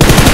Let's